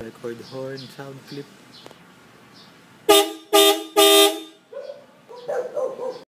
record horn sound clip